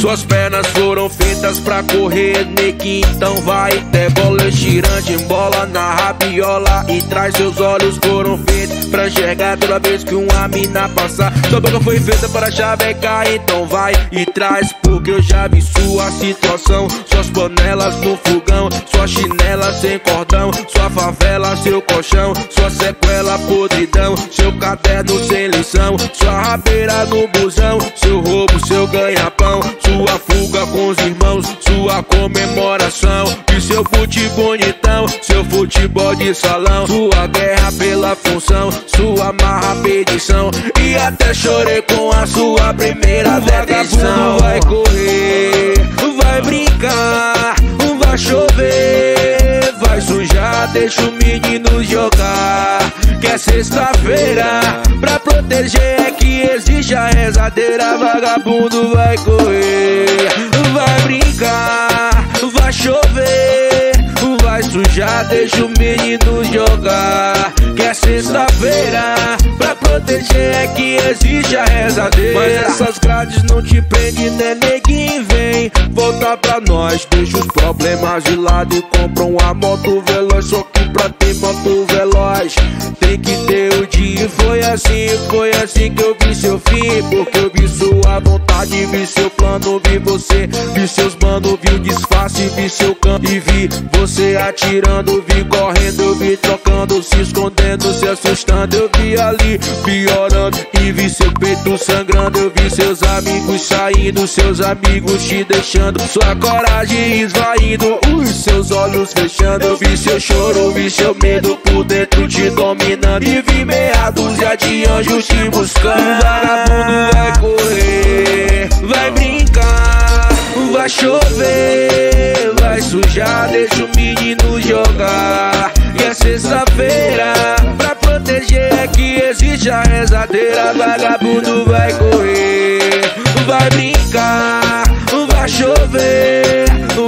Suas pernas foram feitas pra correr, neguinho, então vai. Debola girante, bola na rabiola e traz seus olhos foram feitos pra enxergar toda vez que uma mina passar. Sua boca foi feita para chavecar, então vai e traz, porque eu já vi sua situação. Suas panelas no fogão, sua chinela sem cordão, sua favela, seu colchão, sua sequela podridão, seu caderno sem lição, sua rabeira no busão, seu roubo, seu ganha-pão, sua fuga com os irmãos, sua comemoração e seu fute bonitão, seu futebol de salão, sua guerra pela função, sua marra pedição e até chorei com a sua primeira detenção. Vai correr, vai brincar, vai chover, vai sujar, deixa o menino jogar. Que é sexta-feira, pra proteger é que existe a rezadeira. Vagabundo vai correr, vai brincar, sujar, deixa o menino jogar. É sexta-feira, pra proteger é que existe a rezadeira. Mas essas grades não te prendem, né, neguinho? Vem voltar pra nós, deixa os problemas de lado e compra uma moto veloz. Só que pra ter moto veloz, tem que ter o dia. E foi assim, foi assim que eu vi seu fim. Porque eu vi sua vontade, vi seu plano, vi você, vi seus manos, vi o disfarce, vi seu canto e vi você atirando, vi correndo, vi trocando, se escondendo, se assustando. Eu vi ali piorando e vi seu peito sangrando. Eu vi seus amigos saindo, seus amigos te deixando, sua coragem esvaindo, os seus olhos fechando. Eu vi seu choro, vi seu medo por dentro te dominando e vi meia dúzia de anjos te buscando. Vagabundo vai correr, vai brincar, vai chover, existe a rezadeira. Vagabundo vai correr, vai brincar, vai chover,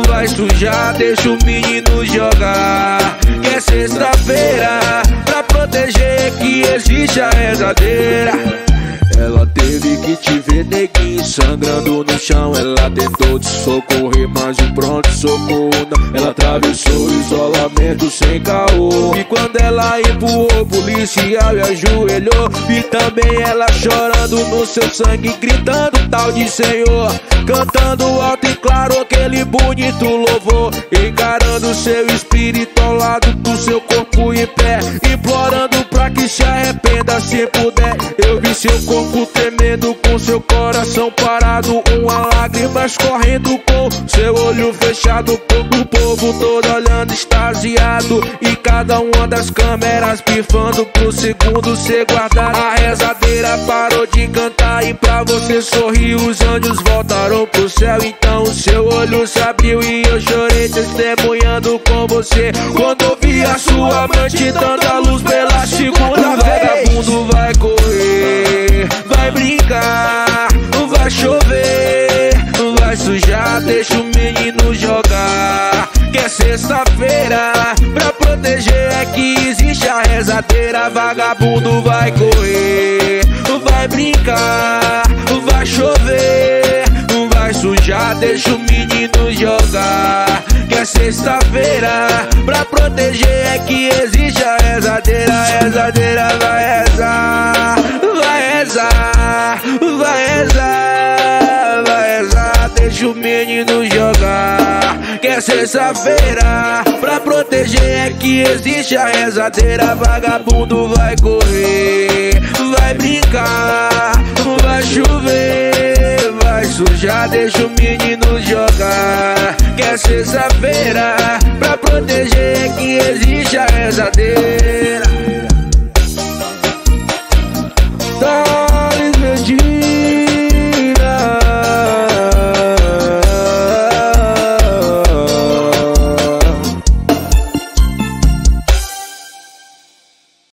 vai sujar, deixa o menino jogar. E é sexta-feira, pra proteger que existe a rezadeira. Ela teve que te ver neguinho sangrando chão Ela tentou te socorrer, mas o pronto socorro não. Ela atravessou o isolamento sem caô. E quando ela empurrou o policial e ajoelhou. E também ela chorando no seu sangue Gritando tal de Senhor. Cantando alto e claro aquele bonito louvor. Encarando seu espírito ao lado do seu corpo em pé. Implorando pra que se arrependa se puder. Eu vi seu corpo tremendo com seu coração parado Uma lágrima escorrendo com seu olho fechado O povo todo olhando extasiado E cada uma das câmeras pifando pro segundo cê guardar A rezadeira parou de cantar e pra você sorrir Os anjos voltaram pro céu Então o seu olho se abriu e eu chorei testemunhando com você Quando ouvi a sua amante dando a luz pela segunda vez Vagabundo vai correr, Que sexta-feira, pra proteger é que existe a rezadeira. Vagabundo vai correr, vai brincar, vai chover, vai sujar, deixa o menino jogar. Que é sexta-feira, pra proteger é que existe a rezadeira. Rezadeira é sexta-feira, pra proteger é que existe a rezadeira. Vagabundo vai correr, vai brincar, vai chover, vai sujar. Deixa o menino jogar. Que é sexta-feira, pra proteger é que existe a rezadeira.